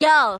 Yo.